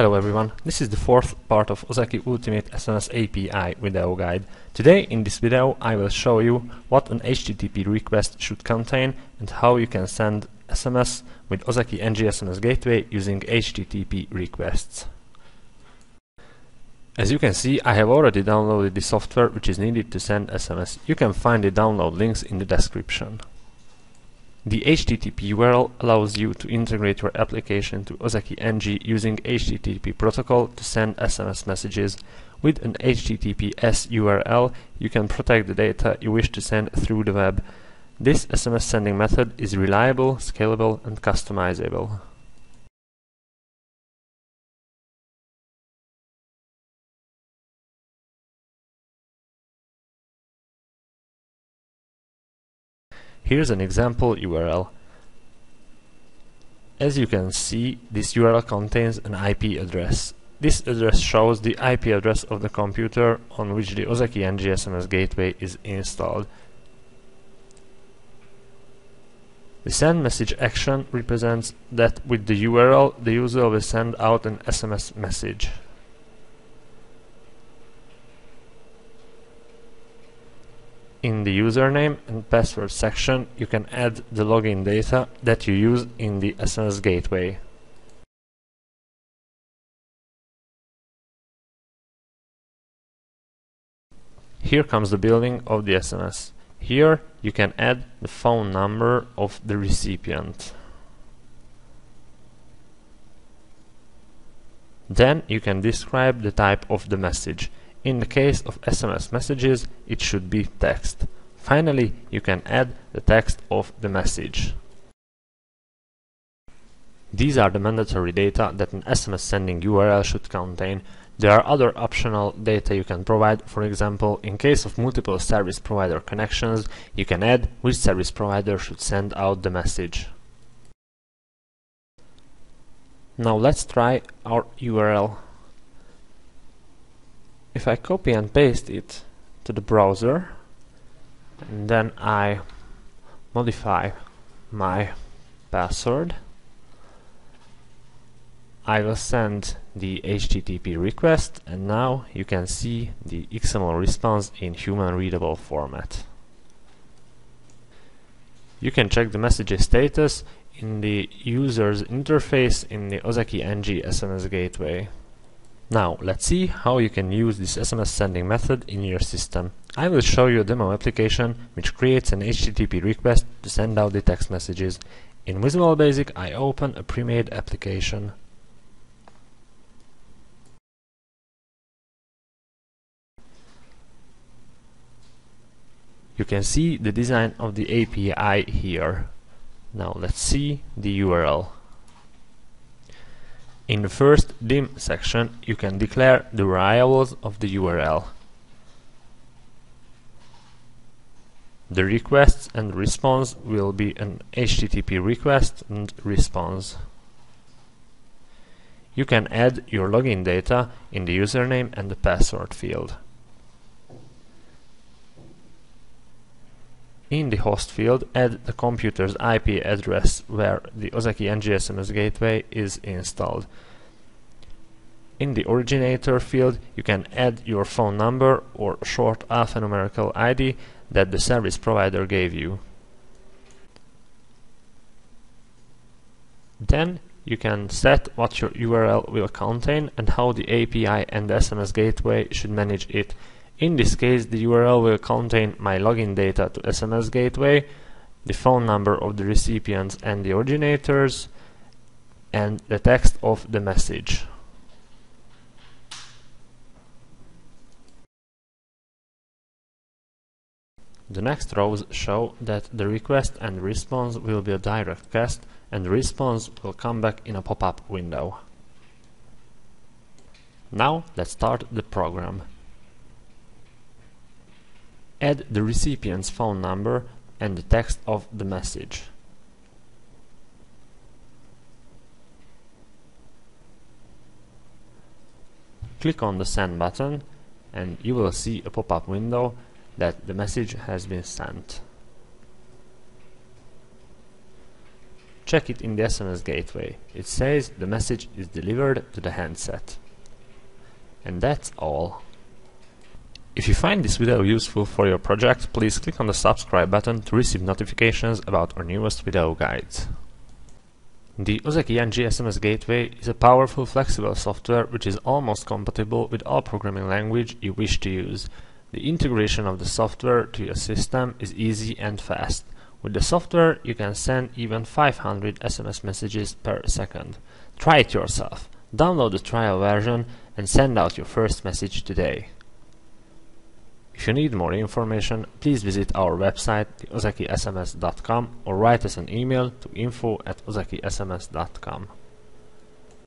Hello everyone, this is the fourth part of Ozeki Ultimate SMS API video guide. Today in this video I will show you what an HTTP request should contain and how you can send SMS with Ozeki NG-SMS Gateway using HTTP requests. As you can see, I have already downloaded the software which is needed to send SMS. You can find the download links in the description. The HTTP URL allows you to integrate your application to Ozeki NG using HTTP protocol to send SMS messages. With an HTTPS URL, you can protect the data you wish to send through the web. This SMS sending method is reliable, scalable, and customizable. Here's an example URL. As you can see, this URL contains an IP address. This address shows the IP address of the computer on which the Ozeki NG-SMS gateway is installed. The send message action represents that with the URL the user will send out an SMS message. In the username and password section you can add the login data that you use in the SMS gateway. Here comes the building of the SMS. Here you can add the phone number of the recipient. Then you can describe the type of the message. In the case of SMS messages, it should be text. Finally, you can add the text of the message. These are the mandatory data that an SMS sending URL should contain. There are other optional data you can provide, for example, in case of multiple service provider connections, you can add which service provider should send out the message. Now let's try our URL if I copy and paste it to the browser and then I modify my password I will send the HTTP request and now you can see the XML response in human readable format. You can check the message status in the user's interface in the Ozeki NG SMS gateway. Now, let's see how you can use this SMS sending method in your system. I will show you a demo application which creates an HTTP request to send out the text messages. In Visual Basic, I open a pre-made application. You can see the design of the API here. Now let's see the URL. In the first dim section, you can declare the variables of the URL. The requests and response will be an HTTP request and response. You can add your login data in the username and the password field. In the host field, add the computer's IP address where the Ozeki NG-SMS gateway is installed. In the originator field, you can add your phone number or short alphanumerical ID that the service provider gave you. Then you can set what your URL will contain and how the API and SMS gateway should manage it. In this case, the URL will contain my login data to SMS gateway, the phone number of the recipients and the originators, and the text of the message. The next rows show that the request and response will be a direct cast and the response will come back in a pop-up window. Now let's start the program. Add the recipient's phone number and the text of the message. Click on the send button and you will see a pop-up window that the message has been sent. check it in the SMS gateway. It says the message is delivered to the handset. And that's all. If you find this video useful for your project, please click on the subscribe button to receive notifications about our newest video guides. The Ozeki NG SMS Gateway is a powerful flexible software which is almost compatible with all programming language you wish to use. The integration of the software to your system is easy and fast. With the software you can send even 500 SMS messages per second. Try it yourself. Download the trial version and send out your first message today. If you need more information, please visit our website, ozekisms.com, or write us an email to info at ozekisms.com.